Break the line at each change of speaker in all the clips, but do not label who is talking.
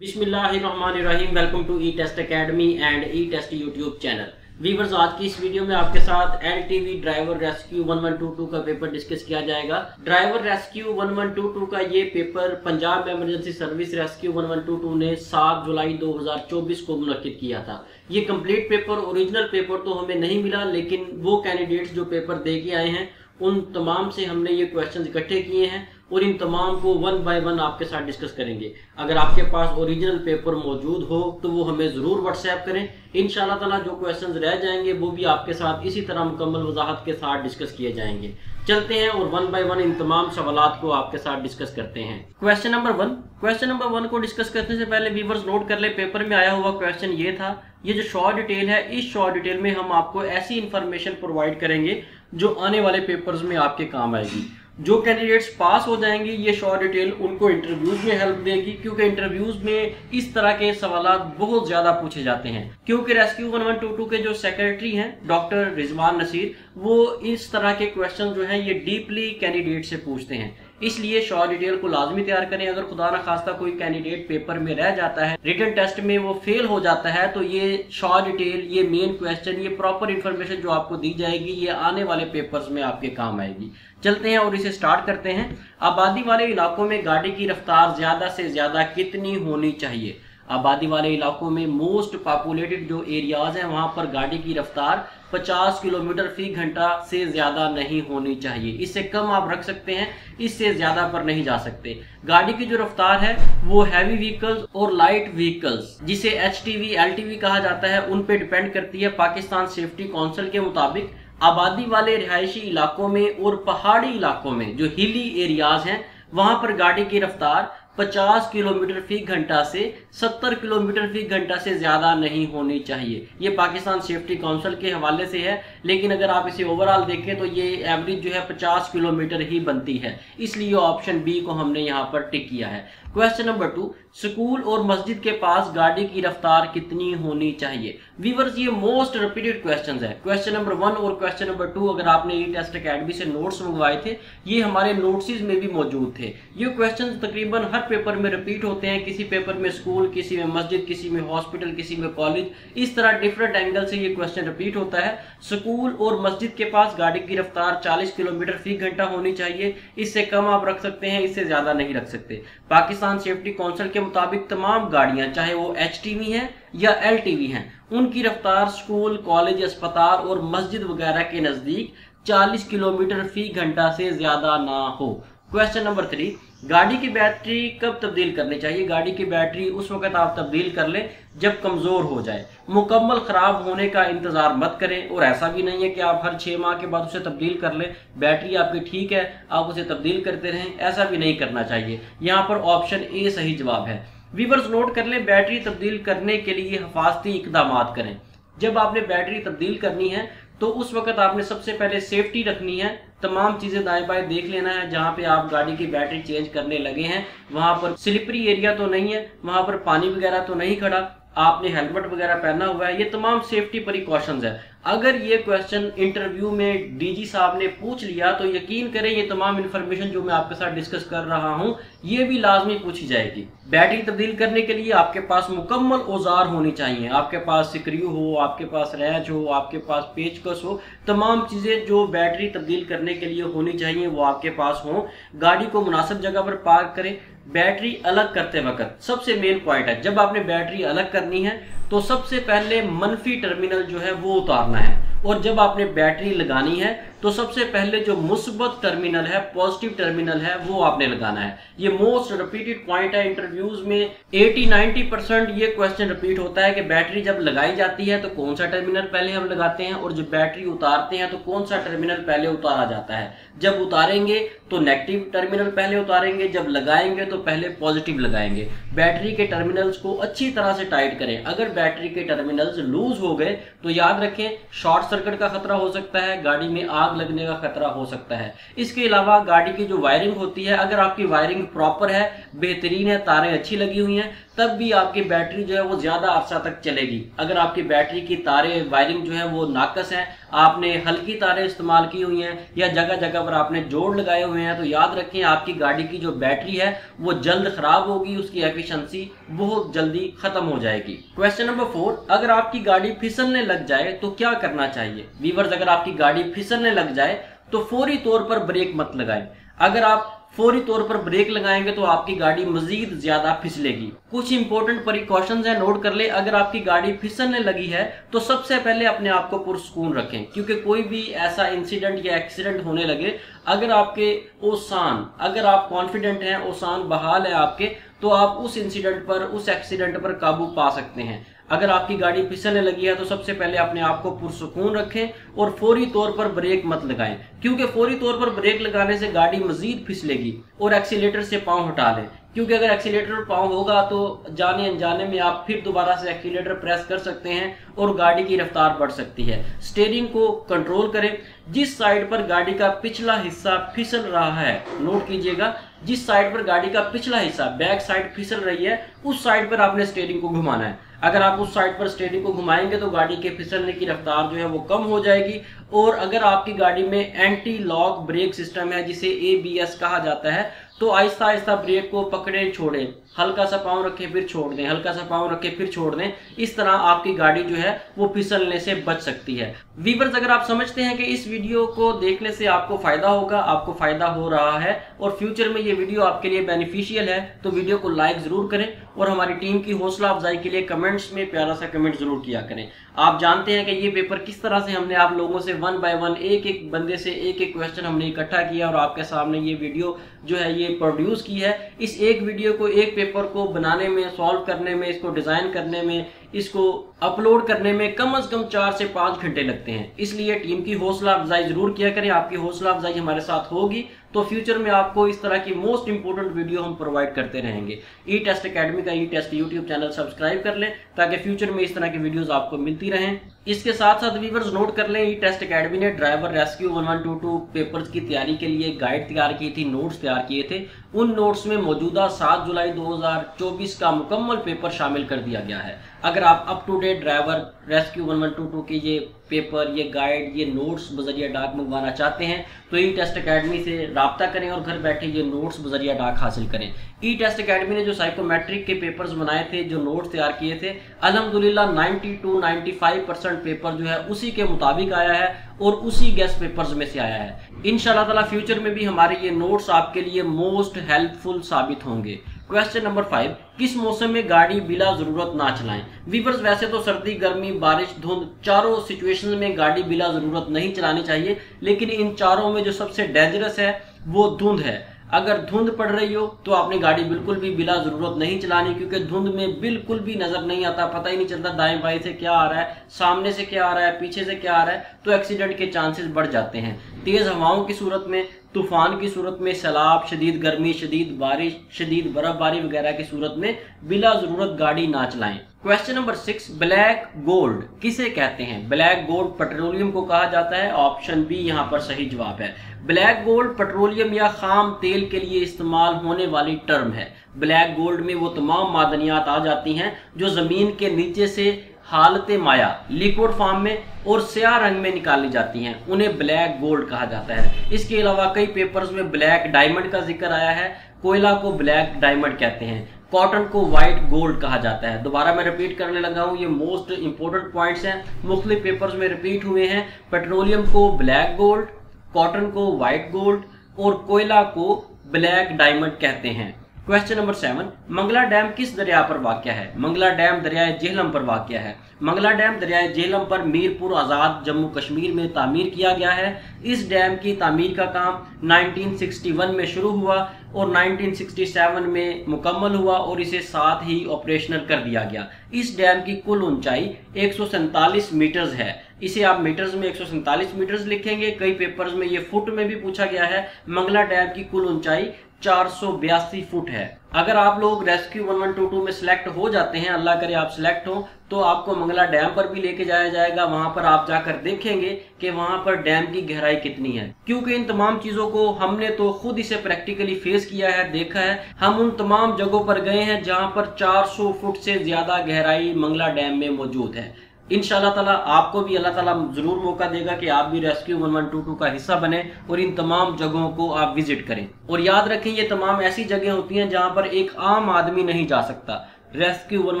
بسم اللہ الرحمن الرحیم welcome to E test academy and E test YouTube channel viewers آج کی اس ویڈیو میں آپ کے ساتھ L T V driver rescue one one two two کا پیپر ڈسکس کیا جائے گا driver rescue one one two two کا یہ paper Punjab emergency service rescue one one two two نے سات جولائی دو ہزار چوبیس کو منعقد کیا تھا یہ کمپلیٹ پیپر اوریجنل پیپر تو ہمیں نہیں ملا لیکن وہ کینڈیڈیٹس جو پیپر دے کے آئے ہیں ان تمام سے ہم نے یہ کوشچنز اکٹھے کیے ہیں اور ان تمام کو ون بائی ون آپ کے ساتھ ڈسکس کریں گے۔ اگر آپ کے پاس اوریجنل پیپر موجود ہو تو وہ ہمیں ضرور واٹس ایپ کریں۔ ان شاء اللہ تعالیٰ جو کوشچنز رہ جائیں گے وہ بھی آپ کے ساتھ اسی طرح مکمل وضاحت کے ساتھ ڈسکس کیے جائیں گے۔ چلتے ہیں اور ون بائی ون ان تمام سوالات کو آپ کے ساتھ ڈسکس کرتے ہیں۔ Question number one question number one کو ڈسکس کرنے سے پہلے ویورز نوٹ کر لیں پیپر میں آیا ہوا کوشچن یہ تھا، یہ جو شارٹ ڈیٹیل ہے، اس شارٹ ڈیٹیل میں ہم آپ کو ایسی انفارمیشن پرووائڈ کریں گے جو آنے والے پیپرز میں آپ کے کام آئے گی۔ جو کینڈیڈیٹس پاس ہو جائیں گے، یہ شارٹ ڈیٹیل ان کو انٹرویوز میں ہیلپ دے گی، کیونکہ انٹرویوز میں اس طرح کے سوالات بہت زیادہ پوچھے جاتے ہیں۔ کیونکہ rescue one one two two کے جو سیکرٹری ہیں ڈاکٹر رضوان نصیر، وہ اس طرح کے کوشچن جو ہیں، یہ ڈیپلی کینڈیڈیٹ سے پوچھتے ہیں۔ اس لیے شارٹ ڈیٹیل کو لازمی تیار کریں۔ اگر خدا نخواستہ کوئی کینڈیڈیٹ پیپر میں رہ جاتا ہے، ریٹن ٹیسٹ میں وہ فیل ہو جاتا ہے، تو یہ شارٹ ڈیٹیل یہ مین کویسچن یہ پراپر انفارمیشن جو آپ کو دی جائے گی، یہ آنے والے پیپرز میں آپ کے کام آئے گی۔ چلتے ہیں اور اسے سٹارٹ کرتے ہیں۔ آبادی والے علاقوں میں گاڑی کی رفتار زیادہ سے زیادہ کتنی ہونی چاہیے؟ آبادی والے علاقوں میں موسٹ پاپولیٹڈ جو ایریاز ہیں، وہاں پر گاڑی کی رفتار پچاس کلومیٹر فی گھنٹہ سے زیادہ نہیں ہونی چاہیے۔ اس سے کم آپ رکھ سکتے ہیں، اس سے زیادہ پر نہیں جا سکتے۔ گاڑی کی جو رفتار ہے، وہ ہیوی ویکلز اور لائٹ ویکلز جسے H T V L T V کہا جاتا ہے، ان پہ ڈیپینڈ کرتی ہے۔ پاکستان سیفٹی کونسل کے مطابق آبادی والے رہائشی علاقوں میں اور پہاڑی علاقوں میں جو ہیلی ایریاز ہیں، وہاں پر گاڑی کی رفتار پچاس کلومیٹر فی گھنٹہ سے ستر کلومیٹر فی گھنٹہ سے زیادہ نہیں ہونی چاہیے۔ یہ پاکستان سیفٹی کونسل کے حوالے سے ہے، لیکن اگر آپ اسے اوورال دیکھیں تو یہ ایوریج جو ہے پچاس کلومیٹر ہی بنتی ہے۔ اس لیے آپشن بی کو ہم نے یہاں پر ٹک کیا ہے۔ کوشچن نمبر ٹو سکول اور مسجد کے پاس گاڑی کی رفتار کتنی ہونی چاہیے؟ ویورز یہ موسٹ ریپیٹڈ کوشچنز ہیں. کوشچن نمبر ون اور کوشچن نمبر ٹو اگر آپ نے ای ٹیسٹ اکیڈمی سے نوٹس منگوائے تھے، یہ ہمارے نوٹسز میں بھی موجود تھے. یہ کوشچنز تقریباً ہر پیپر میں ریپیٹ ہوتے ہیں. کسی پیپر میں اسکول کسی میں مسجد، کسی میں ہاسپٹل کسی میں کالج اس طرح ڈفرنٹ اینگل سے یہ کوشچن ریپیٹ ہوتا ہے. سکول اور مسجد کے پاس گاڑی کی رفتار چالیس کلومیٹر فی گھنٹہ ہونی چاہیے. اس سے کم آپ رکھ سکتے ہیں، اس سے زیادہ نہیں رکھ سکتے. پاکستان سیفٹی کونسل کے مطابق تمام گاڑیاں، چاہے وہ ایچ ٹی وی ہیں یا ایل ٹی وی ہیں۔ ان کی رفتار سکول، کالج، اسپتال اور مسجد وغیرہ کے نزدیک چالیس کلومیٹر فی گھنٹہ سے زیادہ نہ ہو۔ کوشچن نمبر تھری گاڑی کی بیٹری کب تبدیل کرنی چاہیے؟ گاڑی کی بیٹری اس وقت آپ تبدیل کر لیں جب کمزور ہو جائے۔ مکمل خراب ہونے کا انتظار مت کریں اور ایسا بھی نہیں ہے کہ آپ ہر چھ ماہ کے بعد اسے تبدیل کر لیں۔ بیٹری آپ کی ٹھیک ہے، آپ اسے تبدیل کرتے رہیں، ایسا بھی نہیں کرنا چاہیے۔ یہاں پر آپشن اے صحیح جواب ہے۔ ویورز نوٹ کر لیں، بیٹری تبدیل کرنے کے لیے حفاظتی اقدامات کریں۔ جب آپ نے بیٹری تبدیل کرنی ہے، تو اس وقت آپ نے سب سے پہلے سیفٹی رکھنی ہے۔ تمام چیزیں دائیں بائیں دیکھ لینا ہے، جہاں پہ آپ گاڑی کی بیٹری چینج کرنے لگے ہیں۔ وہاں پر سلپری ایریا تو نہیں ہے، وہاں پر پانی وغیرہ تو نہیں کھڑا۔ آپ نے ہیلمٹ وغیرہ پہنا ہوا ہے، یہ تمام سیفٹی پریکاشنز ہے اگر یہ کوشچن انٹرویو میں ڈی جی صاحب نے پوچھ لیا تو یقین کریں یہ تمام انفارمیشن جو میں آپ کے ساتھ ڈسکس کر رہا ہوں، یہ بھی لازمی پوچھی جائے گی۔ بیٹری تبدیل کرنے کے لیے آپ کے پاس مکمل اوزار ہونی چاہیے۔ آپ کے پاس سکریو ہو، آپ کے پاس ریچ ہو، آپ کے پاس پیچ کس ہو، تمام چیزیں جو بیٹری تبدیل کرنے کے لیے ہونی چاہیے وہ آپ کے پاس ہوں۔ گاڑی کو مناسب جگہ پر پارک کریں۔ بیٹری الگ کرتے وقت سب سے مین پوائنٹ ہے۔ جب آپ نے بیٹری الگ کرنی ہے تو سب سے پہلے منفی ٹرمینل جو ہے وہ اتارنا ہے اور جب آپ نے بیٹری لگانی ہے تو سب سے پہلے جو مثبت ٹرمینل ہے پوزیٹیو ٹرمینل ہے، وہ آپ نے لگانا ہے۔ یہ موسٹ ریپیٹڈ پوائنٹ ہے انٹرویوز میں۔ ایٹی نائنٹی پرسنٹ یہ کوشچن ریپیٹ ہوتا ہے کہ بیٹری جب لگائی جاتی ہے تو کون سا ٹرمینل پہلے ہم لگاتے ہیں اور جب بیٹری اتارتے ہیں تو کون سا ٹرمینل پہلے اتارا جاتا ہے۔ جب اتاریں گے تو نیگیٹو ٹرمینل پہلے اتاریں گے، جب لگائیں گے تو پہلے پوزیٹیو لگائیں گے۔ بیٹری کے ٹرمینلز کو اچھی طرح سے ٹائٹ کریں۔ اگر بیٹری کے ٹرمینلز لوز ہو گئے تو یاد رکھیں شارٹ سرکٹ کا خطرہ ہو سکتا ہے، گاڑی میں آگ آگ لگنے کا خطرہ ہو سکتا ہے۔ اس کے علاوہ گاڑی کی جو وائرنگ ہوتی ہے، اگر آپ کی وائرنگ پراپر ہے، بہترین ہے، تاریں اچھی لگی ہوئی ہیں، تب بھی آپ کی بیٹری جو ہے وہ زیادہ عرصہ تک چلے گی۔ اگر آپ کی بیٹری کی تاریں وائرنگ جو ہے وہ ناقص ہیں، آپ نے ہلکی تاریں استعمال کی ہوئی ہیں یا جگہ جگہ پر آپ نے جوڑ لگائے ہوئے ہیں، تو یاد رکھیں آپ کی گاڑی کی جو بیٹری ہے، وہ جلد خراب ہوگی، اس کی ایفیشنسی بہت جلدی ختم ہو جائے گی۔ کوشچن نمبر فور اگر آپ کی گاڑی پھسلنے لگ جائے تو کیا کرنا چاہیے؟ ویورز اگر آپ کی گاڑی پھسلنے لگ جائے تو فوری طور پر بریک مت لگائیں۔ اگر آپ فوری طور پر بریک لگائیں گے تو آپ کی گاڑی مزید زیادہ پھسلے گی۔ کچھ امپورٹنٹ پریکاشنز ہیں نوٹ کر لیں۔ اگر آپ کی گاڑی پھسلنے لگی ہے تو سب سے پہلے اپنے آپ کو پرسکون رکھیں، کیونکہ کوئی بھی ایسا انسیڈنٹ یا ایکسیڈنٹ ہونے لگے، اگر آپ کے اوسان، اگر آپ کانفیڈنٹ ہیں، اوسان بحال ہے آپ کے تو آپ اس انسیڈنٹ پر، اس ایکسیڈنٹ پر قابو پا سکتے ہیں۔ اگر آپ کی گاڑی پھسلنے لگی ہے تو سب سے پہلے اپنے آپ کو پرسکون رکھیں اور فوری طور پر بریک مت لگائیں۔ کیونکہ فوری طور پر بریک لگانے سے گاڑی مزید پھسلے گی اور ایکسیلیٹر سے پاؤں ہٹا لیں کیونکہ اگر ایکسیلیٹر پاؤں ہوگا تو جانے انجانے میں آپ پھر دوبارہ سے ایکسیلیٹر پریس کر سکتے ہیں اور گاڑی کی رفتار بڑھ سکتی ہے۔ سٹیرنگ کو کنٹرول کریں۔ جس سائیڈ پر گاڑی کا پچھلا حصہ پھسل رہا ہے نوٹ کیجیے گا، جس سائیڈ پر گاڑی کا پچھلا حصہ بیک سائیڈ پھسل رہی ہے، اس سائیڈ پر آپ نے سٹیرنگ کو گھمانا ہے۔ اگر آپ اس سائڈ پر سٹیرنگ کو گھمائیں گے تو گاڑی کے پھسلنے کی رفتار جو ہے وہ کم ہو جائے گی۔ اور اگر آپ کی گاڑی میں اینٹی لاک بریک سسٹم ہے، جسے اے بی ایس کہا جاتا ہے تو آہستہ آہستہ بریک کو پکڑیں چھوڑیں۔ ہلکا سا پاؤں رکھیں پھر چھوڑ دیں۔ ہلکا سا پاؤں رکھیں پھر چھوڑ دیں۔ اس طرح آپ کی گاڑی جو ہے وہ پھسلنے سے بچ سکتی ہے۔ ویورز، اگر آپ سمجھتے ہیں کہ اس ویڈیو کو دیکھنے سے آپ کو فائدہ ہوگا، آپ کو فائدہ ہو رہا ہے اور فیوچر میں یہ ویڈیو آپ کے لیے بینیفیشیل ہے، تو ویڈیو کو لائک ضرور کریں اور ہماری ٹیم کی حوصلہ افزائی کے لیے کمنٹس میں پیارا سا کمنٹ ضرور کیا کریں۔ آپ جانتے ہیں کہ یہ پیپر کس طرح سے ہم نے آپ لوگوں سے ون بائی ون ایک ایک بندے سے ایک ایک کوشچن ہم نے اکٹھا کیا اور آپ کے سامنے یہ ویڈیو جو ہے یہ پروڈیوس کی ہے۔ اس ایک ویڈیو کو، ایک پیپر کو بنانے میں سالو کرنے میں، اس کو ڈیزائن کرنے میں اس کو اپلوڈ کرنے میں کم از کم چار سے پانچ گھنٹے لگتے ہیں۔ اس لیے ٹیم کی حوصلہ افزائی ضرور کیا کریں۔ آپ کی حوصلہ افزائی ہمارے ساتھ ہوگی۔ تو فیوچر میں آپ کو اس طرح کی موسٹ امپورٹنٹ ویڈیو ہم پرووائڈ کرتے رہیں گے۔ ای ٹیسٹ اکیڈمی کا E test YouTube channel subscribe کر لیں تاکہ فیوچر میں اس طرح کی ویڈیوز آپ کو ملتی رہیں۔ اس کے ساتھ ساتھ ویورز نوٹ کر لیں ای ٹیسٹ اکیڈمی نے driver rescue one one two two papers کی تیاری کے لیے گائیڈ تیار کی تھی نوٹس تیار کیے تھے۔ ان نوٹس میں موجودہ سات جولائی دو ہزار چوبیس کا مکمل پیپر شامل کر دیا گیا ہے۔ اگر آپ up to date driver rescue one one two two کی یہ پیپر یہ گائیڈ یہ نوٹس بذریعہ ڈاک منگوانا چاہتے ہیں، تو ای ٹیسٹ اکیڈمی سے رابطہ کریں اور گھر بیٹھے یہ نوٹس بذریعہ ڈاک حاصل کریں۔ ای ٹیسٹ اکیڈمی نے جو سائیکو میٹرک کے پیپرز بنائے تھے، جو نوٹس تیار کیے تھے، الحمدللہ ninety two ninety five percent paper جو ہے اسی کے مطابق آیا ہے اور اسی گیس پیپرز میں سے آیا ہے۔ انشاءاللہ تعالی فیوچر میں بھی ہمارے یہ نوٹس آپ کے لیے موسٹ ہیلپ فل ثابت ہوں گے۔ کوشچن نمبر فائیو کس موسم میں گاڑی بلا ضرورت نہ چلائیں؟ ویورز ویسے تو سردی، گرمی، بارش، دھند، چاروں سچویشن میں گاڑی بلا ضرورت نہیں چلانی چاہیے، لیکن ان چاروں میں جو سب سے ڈینجرس ہے، وہ دھند ہے۔ اگر دھند پڑ رہی ہو تو اپنی گاڑی بالکل بھی بلا ضرورت نہیں چلانی، کیونکہ دھند میں بالکل بھی نظر نہیں آتا، پتہ ہی نہیں چلتا دائیں بائیں سے کیا آ رہا ہے، سامنے سے کیا آ رہا ہے، پیچھے سے کیا آ رہا ہے، تو ایکسیڈنٹ کے چانسز بڑھ جاتے ہیں۔ تیز ہواؤں کی صورت میں طوفان کی صورت میں، سیلاب، شدید گرمی، شدید بارش، شدید برف باری وغیرہ کی صورت میں بلا ضرورت گاڑی نہ چلائیں۔ Question number six black gold کسے کہتے ہیں؟ بلیک گولڈ پٹرولیم کو کہا جاتا ہے آپشن بی یہاں پر صحیح جواب ہے۔ بلیک گولڈ پٹرولیم یا خام تیل کے لیے استعمال ہونے والی ٹرم ہے۔ بلیک گولڈ میں وہ تمام معدنیات آ جاتی ہیں جو زمین کے نیچے سے حالت مایا، لیکوڈ فارم میں اور سیاہ رنگ میں نکالی جاتی ہیں، انہیں بلیک گولڈ کہا جاتا ہے۔ اس کے علاوہ کئی پیپرز میں بلیک ڈائمنڈ کا ذکر آیا ہے، کوئلہ کو بلیک ڈائمنڈ کہتے ہیں، کاٹن کو وائٹ گولڈ کہا جاتا ہے۔ دوبارہ میں ریپیٹ کرنے لگا ہوں، یہ موسٹ امپورٹنٹ پوائنٹس ہیں، مختلف پیپرز میں ریپیٹ ہوئے ہیں۔ پیٹرولیم کو بلیک گولڈ کاٹن کو وائٹ گولڈ اور کوئلہ کو بلیک ڈائمنڈ کہتے ہیں۔ Question number seven Mangla dam کس دریا پر واقع ہے منگلا ڈیم دریائے جہلم پر واقع ہے منگلا ڈیم دریائے جہلم پر میر پور آزاد جموں کشمیر میں تعمیر کیا گیا ہے اس ڈیم کی تعمیر کا کام 1961 میں شروع ہوا اور 1967 میں مکمل ہوا اور اسے ساتھ ہی آپریشنل کر دیا گیا اس ڈیم کی کل اونچائی 147 میٹرز ہے اسے آپ میٹرز میں 147 میٹرز لکھیں گے کئی پیپرز میں یہ فٹ میں بھی پوچھا گیا ہے منگلا ڈیم کی کل اونچائی چار سو بیاسی فٹ ہے۔ اگر آپ لوگ rescue one one two two میں سلیکٹ ہو جاتے ہیں، اللہ کرے آپ سلیکٹ ہو تو آپ کو منگلا ڈیم پر بھی لے کے جایا جائے گا۔ وہاں پر آپ جا کر دیکھیں گے کہ وہاں پر ڈیم کی گہرائی کتنی ہے۔ کیونکہ ان تمام چیزوں کو ہم نے تو خود اسے پریکٹیکلی فیس کیا ہے، دیکھا ہے۔ ہم ان تمام جگہوں پر گئے ہیں جہاں پر چار سو فٹ سے زیادہ گہرائی منگلا ڈیم میں موجود ہے۔ ان شاء اللہ تعالیٰ آپ کو بھی اللہ تعالیٰ ضرور موقع دے گا کہ آپ بھی rescue one one two two کا حصہ بنے اور ان تمام جگہوں کو آپ وزٹ کریں۔ اور یاد رکھیں یہ تمام ایسی جگہ ہوتی ہیں جہاں پر ایک عام آدمی نہیں جا سکتا۔ Rescue one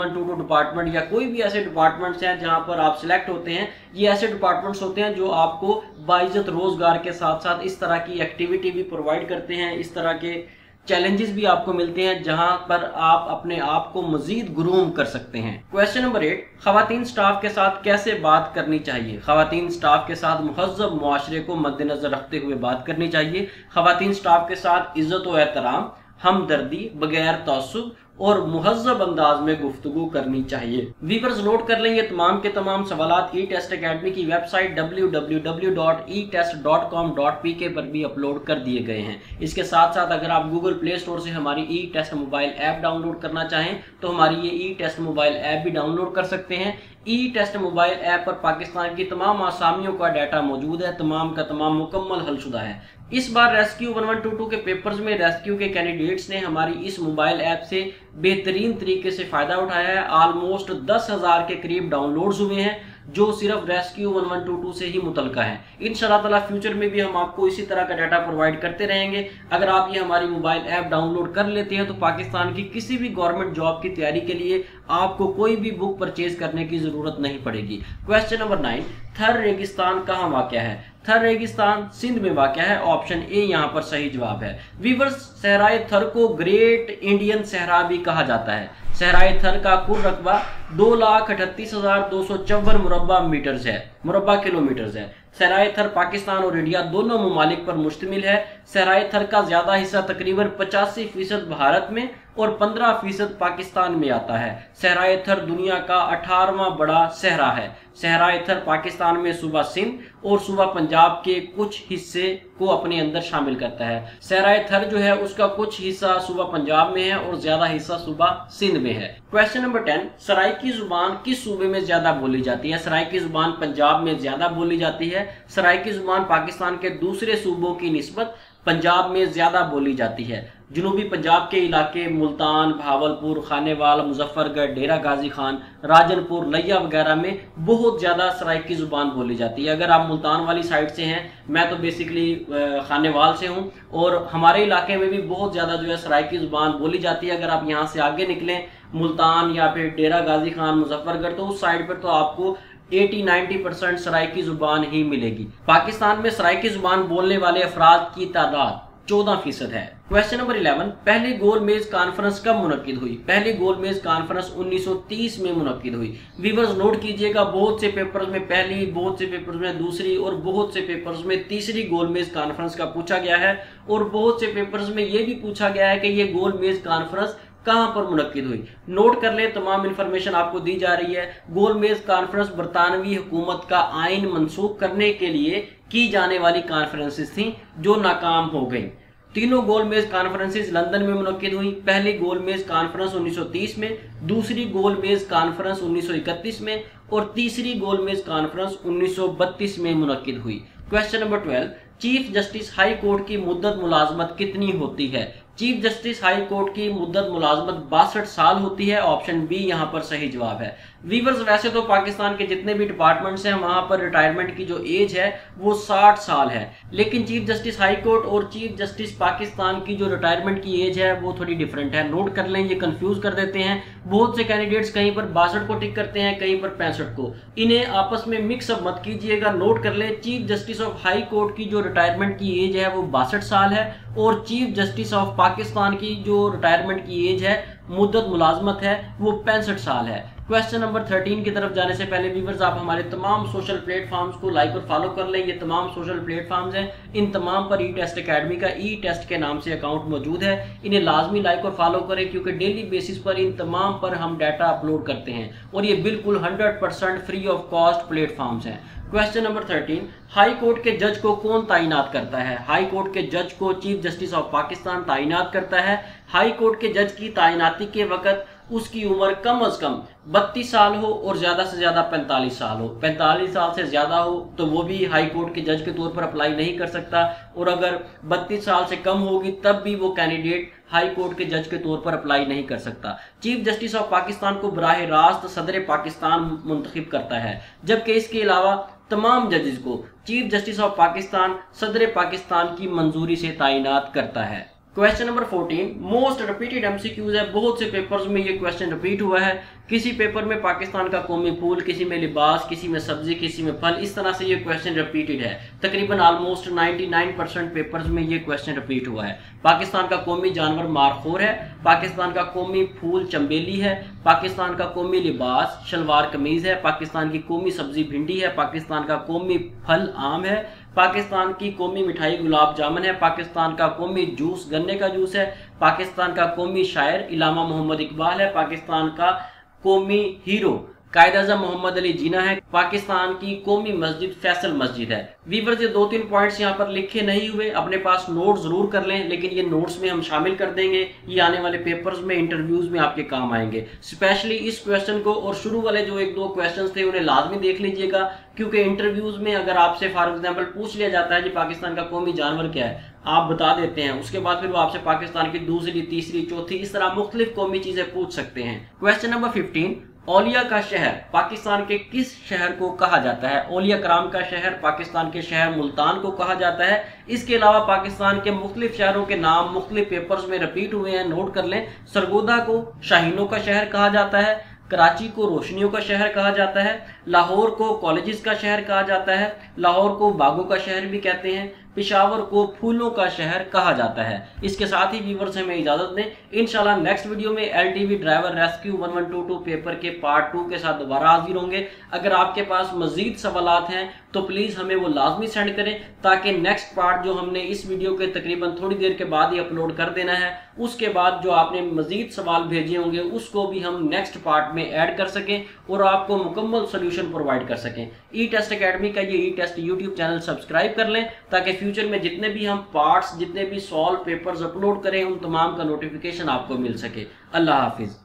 one two two department یا کوئی بھی ایسے ڈپارٹمنٹس ہیں جہاں پر آپ سلیکٹ ہوتے ہیں۔ یہ ایسے ڈپارٹمنٹس ہوتے ہیں جو آپ کو باعزت روزگار کے ساتھ ساتھ اس طرح کی ایکٹیویٹی بھی پرووائڈ کرتے ہیں، اس طرح کے چیلنجز بھی آپ کو ملتے ہیں جہاں پر آپ اپنے آپ کو مزید گروم کر سکتے ہیں۔ کوشچن نمبر ایٹ خواتین سٹاف کے ساتھ کیسے بات کرنی چاہیے؟ خواتین سٹاف کے ساتھ مہذب معاشرے کو مد نظر رکھتے ہوئے بات کرنی چاہیے۔ خواتین سٹاف کے ساتھ عزت و احترام، ہمدردی، بغیر تعصب اور مہذب انداز میں گفتگو کرنی چاہیے۔ ویورز نوٹ کر لیں یہ تمام کے تمام سوالات ای ٹیسٹ اکیڈمی کی ویب سائٹ www.etest.com.pk پر بھی اپلوڈ کر دیے گئے ہیں۔ اس کے ساتھ ساتھ اگر آپ گوگل پلے سٹور سے ہماری E test mobile app download کرنا چاہیں تو ہماری یہ ای ٹیسٹ موبائل ایپ بھی ڈاؤن لوڈ کر سکتے ہیں۔ ای ٹیسٹ موبائل ایپ پر پاکستان کی تمام آسامیوں کا ڈیٹا موجود ہے۔ تمام کا تمام مکمل حل شدہ ہے۔ اس بار rescue one one two two کے پیپرز میں ریسکیو کے کینڈیڈیٹس نے ہماری اس موبائل ایپ سے بہترین طریقے سے فائدہ اٹھایا ہے۔ آلموسٹ دس ہزار کے قریب ڈاؤن لوڈز ہوئے ہیں۔ جو صرف rescue one one two two سے ہی متعلقہ ہیں۔ ان شاء اللہ تعالیٰ فیوچر میں بھی ہم آپ کو اسی طرح کا ڈیٹا پرووائڈ کرتے رہیں گے۔ اگر آپ یہ ہماری موبائل ایپ ڈاؤن لوڈ کر لیتے ہیں تو پاکستان کی کسی بھی گورنمنٹ جاب کی تیاری کے لیے آپ کو کوئی بھی بک پرچیز کرنے کی ضرورت نہیں پڑے گی۔ کوشچن نمبر نائن تھر ریگستان کہاں واقع ہے؟ تھر ریگستان سندھ میں واقع ہے۔ آپشن اے یہاں پر صحیح جواب ہے۔ ویورز صحرائے تھر کو گریٹ انڈین صحرا بھی کہا جاتا ہے۔ صحرائے تھر کا کل رقبہ دو لاکھ اٹھتیس ہزار دو سو چون مربع میٹرز ہے، مربع کلومیٹرز ہے۔ صحرائے تھر پاکستان اور انڈیا دونوں ممالک پر مشتمل ہے۔ صحرائے تھر کا زیادہ حصہ تقریباً پچاسی فیصد بھارت میں اور پندرہ فیصد پاکستان میں آتا ہے۔ صحرائے تھر دنیا کا اٹھارواں بڑا صحرا ہے۔ صحرائے تھر پاکستان میں صوبہ سندھ اور صوبہ پنجاب کے کچھ حصے کو اپنے اندر شامل کرتا ہے۔ صحرائے تھر جو ہے، اس کا کچھ حصہ صوبہ پنجاب میں ہے اور زیادہ حصہ صوبہ سندھ میں ہے۔ کوشچن نمبر ٹین سرائکی زبان کس صوبے میں زیادہ بولی جاتی ہے؟ سرائکی زبان پنجاب میں زیادہ بولی جاتی ہے۔ سرائکی زبان پاکستان کے دوسرے صوبوں کی نسبت پنجاب میں زیادہ بولی جاتی ہے۔ جنوبی پنجاب کے علاقے ملتان، بھاولپور خانے وال مظفر گڑھ ڈیرہ غازی خان راجن پور لیا وغیرہ میں بہت زیادہ سرائکی زبان بولی جاتی ہے۔ اگر آپ ملتان والی سائٹ سے ہیں، میں تو بیسکلی خانے وال سے ہوں اور ہمارے علاقے میں بھی بہت زیادہ جو ہے سرائکی زبان بولی جاتی ہے۔ اگر آپ یہاں سے آگے نکلیں، ملتان یا پھر ڈیرہ غازی خان مظفر گڑھ تو اس سائٹ پر تو آپ کو ایٹی، نائنٹی پرسنٹ سرائکی زبان ہی ملے گی۔ پاکستان میں سرائکی زبان بولنے والے افراد کی تعداد چودہ فیصد ہے کوشچن نمبر 11 پہلی گول میز کانفرنس کب منعقد ہوئی؟ پہلی گول میز کانفرنس انیس سو تیس میں منعقد ہوئی۔ ویورز نوٹ کیجیے گا، بہت سے پیپرز میں پہلی، بہت سے پیپرز میں دوسری اور بہت سے پیپرز میں تیسری گول میز کانفرنس کا پوچھا گیا ہے۔ اور بہت سے پیپرز میں یہ بھی پوچھا گیا ہے کہ یہ گول میز کانفرنس کہاں پر منعقد ہوئی۔ نوٹ کر لیں، تمام انفارمیشن آپ کو دی جا رہی ہے۔ گول میز کانفرنس برطانوی حکومت کا آئین منسوخ کرنے کے لیے کی جانے والی کانفرنسز تھیں جو ناکام ہو گئیں۔ تینوں گول میز کانفرنسز لندن میں منعقد ہوئی پہلی گول میز کانفرنس انیس سو تیس میں، دوسری گول میز کانفرنس انیس سو اکتیس میں اور تیسری گول میز کانفرنس انیس سو بتیس میں منعقد ہوئی۔ Question number twelve chief justice high court کی مدت ملازمت کتنی ہوتی ہے؟ چیف جسٹس ہائی کورٹ کی مدت ملازمت باسٹھ سال ہوتی ہے، آپشن بی یہاں پر صحیح جواب ہے۔ ویورز ویسے تو پاکستان کے جتنے بھی ڈپارٹمنٹس ہیں، وہاں پر ریٹائرمنٹ کی جو ایج ہے، وہ ساٹھ سال ہے۔ لیکن چیف جسٹس ہائی کورٹ اور چیف جسٹس پاکستان کی جو ریٹائرمنٹ کی ایج ہے، وہ تھوڑی ڈیفرنٹ ہے۔ نوٹ کر لیں، یہ کنفیوز کر دیتے ہیں۔ بہت سے کینڈیڈیٹس کہیں پر باسٹھ کو ٹک کرتے ہیں، کہیں پر پینسٹھ کو۔ انہیں آپس میں مکس اپ مت کیجیے گا۔ نوٹ کر لیں chief justice of high court کی جو ریٹائرمنٹ کی ایج ہے، وہ باسٹھ سال ہے۔ اور چیف جسٹس آف پاکستان کی جو ریٹائرمنٹ کی ایج ہے، مدت ملازمت ہے، وہ پینسٹھ سال ہے۔ کویشچن نمبر 13 کی طرف جانے سے پہلے ویورز آپ ہمارے تمام سوشل پلیٹ فارمز کو لائک اور فالو کر لیں۔ یہ تمام سوشل پلیٹ فارمز ہیں۔ ان تمام پر ای ٹیسٹ اکیڈمی کا ای ٹیسٹ کے نام سے اکاؤنٹ موجود ہے۔ انہیں لازمی لائک اور فالو کریں کیونکہ ڈیلی بیسس پر ان تمام پر ہم ڈیٹا اپلوڈ کرتے ہیں۔ اور یہ بالکل 100% free of cost platforms ہیں۔ کویشچن نمبر 13 ہائی کورٹ کے جج کو کون تعینات کرتا ہے؟ ہائی کورٹ کے جج کو چیف جسٹس آف پاکستان تعینات کرتا ہے۔ ہائی کورٹ کے جج کی تعیناتی کے وقت اس کی عمر کم از کم بتیس سال ہو اور زیادہ سے زیادہ پینتالیس سال ہو۔ پینتالیس سال سے زیادہ ہو تو وہ بھی ہائی کورٹ کے جج کے طور پر اپلائی نہیں کر سکتا۔ اور اگر بتیس سال سے کم ہوگی تب بھی وہ کینڈیڈیٹ ہائی کورٹ کے جج کے طور پر اپلائی نہیں کر سکتا۔ چیف جسٹس آف پاکستان کو براہ راست صدر پاکستان منتخب کرتا ہے۔ جبکہ اس کے علاوہ تمام ججز کو چیف جسٹس آف پاکستان صدر پاکستان کی منظوری سے تعینات کرتا ہے۔ Question number fourteen most repeated M C Qs ہے بہت سے پیپرز میں یہ کوشچن ریپیٹ ہوا ہے. کسی پیپر میں پاکستان کا قومی پھول، کسی میں لباس، کسی میں سبزی، کسی میں پھل، اس طرح سے یہ question repeated ہے۔ تقریباً almost 99% پرسنٹ پیپرز میں یہ question repeat ہوا ہے۔ پاکستان کا قومی جانور مارخور ہے، پاکستان کا قومی پھول چمبیلی ہے، پاکستان کا قومی لباس شلوار کمیز ہے، پاکستان کی قومی سبزی بھنڈی ہے، پاکستان کا قومی پھل عام ہے، پاکستان کی قومی مٹھائی گلاب جامن ہے، پاکستان کا قومی جوس گنے کا جوس ہے، پاکستان کا قومی شاعر علامہ محمد اقبال ہے، پاکستان کا قومی ہیرو قائد اعظم محمد علی جینا ہے پاکستان کی قومی مسجد فیصل مسجد ہے۔ ویورز، یہ دو تین پوائنٹس یہاں پر لکھے نہیں ہوئے، اپنے پاس نوٹ ضرور کر لیں، لیکن یہ نوٹس میں ہم شامل کر دیں گے۔ یہ آنے والے پیپرز میں انٹرویوز میں آپ کے کام آئیں گے۔ اسپیشلی اس کویشچن کو، اور شروع والے جو ایک دو کویشچنس تھے، انہیں لازمی دیکھ لیجیے گا۔ کیونکہ انٹرویوز میں اگر آپ سے فار ایگزامپل پوچھ لیا جاتا ہے کہ پاکستان کا قومی جانور کیا ہے، آپ بتا دیتے ہیں۔ اس کے بعد پھر وہ آپ سے پاکستان کی دوسری، تیسری، چوتھی، اس طرح مختلف قومی چیزیں پوچھ سکتے ہیں۔ کویشچن نمبر ففٹین اولیا کا شہر پاکستان کے کس شہر کو کہا جاتا ہے؟ اولیا کرام کا شہر پاکستان کے شہر ملتان کو کہا جاتا ہے۔ اس کے علاوہ پاکستان کے مختلف شہروں کے نام مختلف پیپرز میں رپیٹ ہوئے ہیں۔ نوٹ کر لیں، سرگودا کو شاہینوں کا شہر کہا جاتا ہے، کراچی کو روشنیوں کا شہر کہا جاتا ہے، لاہور کو کالجز کا شہر کہا جاتا ہے، لاہور کو باغوں کا شہر بھی کہتے ہیں۔ پشاور کو پھولوں کا شہر کہا جاتا ہے۔ اس کے ساتھ ہی ویورز ہمیں اجازت دیں۔ انشاءاللہ نیکسٹ ویڈیو میں L T V driver rescue one one two two paper کے پارٹ ٹو کے ساتھ دوبارہ حاضر ہوں گے۔ اگر آپ کے پاس مزید سوالات ہیں تو پلیز ہمیں وہ لازمی سینڈ کریں تاکہ نیکسٹ پارٹ جو ہم نے اس ویڈیو کے تقریباً تھوڑی دیر کے بعد ہی اپلوڈ کر دینا ہے، اس کے بعد جو آپ نے مزید سوال بھیجے ہوں گے، اس کو بھی ہم نیکسٹ پارٹ میں ایڈ کر سکیں اور آپ کو مکمل سلیوشن پرووائڈ کر سکیں۔ ای ٹیسٹ اکیڈمی کا یہ E test YouTube channel subscribe کر لیں تاکہ فیوچر فیوچر میں جتنے بھی ہم پارٹس جتنے بھی سالو پیپرز اپلوڈ کریں، ان تمام کا نوٹیفیکیشن آپ کو مل سکے۔ اللہ حافظ۔